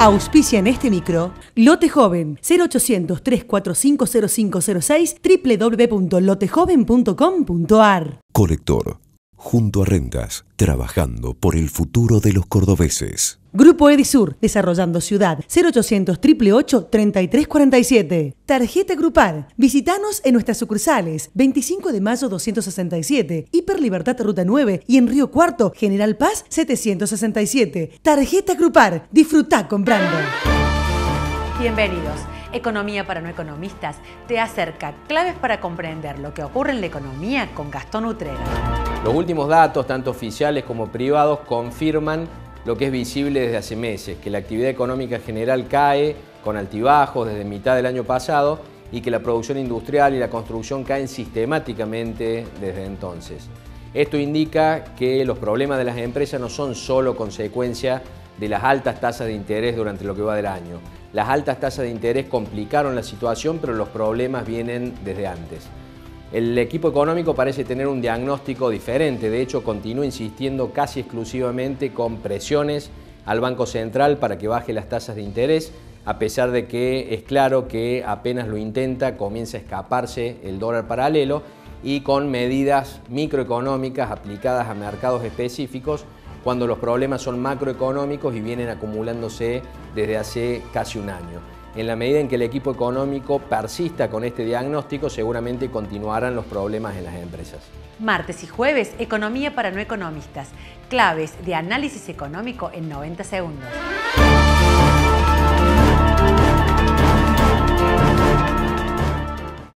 Auspicia en este micro Lote Joven. 0800 345 0506 www.lotejoven.com.ar Colector, junto a Rentas, trabajando por el futuro de los cordobeses. Grupo Edisur, desarrollando ciudad 0800 888 3347. Tarjeta Grupal. Visitanos en nuestras sucursales 25 de mayo 267, Hiper Libertad Ruta 9 y en Río Cuarto, General Paz 767. Tarjeta Grupal. Disfruta comprando. Bienvenidos. Economía para no economistas te acerca claves para comprender lo que ocurre en la economía con Gastón Utrera. Los últimos datos, tanto oficiales como privados, confirman lo que es visible desde hace meses, que la actividad económica general cae con altibajos desde mitad del año pasado y que la producción industrial y la construcción caen sistemáticamente desde entonces. Esto indica que los problemas de las empresas no son solo consecuencia de las altas tasas de interés durante lo que va del año. Las altas tasas de interés complicaron la situación, pero los problemas vienen desde antes. El equipo económico parece tener un diagnóstico diferente, de hecho continúa insistiendo casi exclusivamente con presiones al Banco Central para que baje las tasas de interés, a pesar de que es claro que apenas lo intenta comienza a escaparse el dólar paralelo y con medidas microeconómicas aplicadas a mercados específicos cuando los problemas son macroeconómicos y vienen acumulándose desde hace casi un año. En la medida en que el equipo económico persista con este diagnóstico, seguramente continuarán los problemas en las empresas. Martes y jueves, Economía para no economistas. Claves de análisis económico en 90 segundos.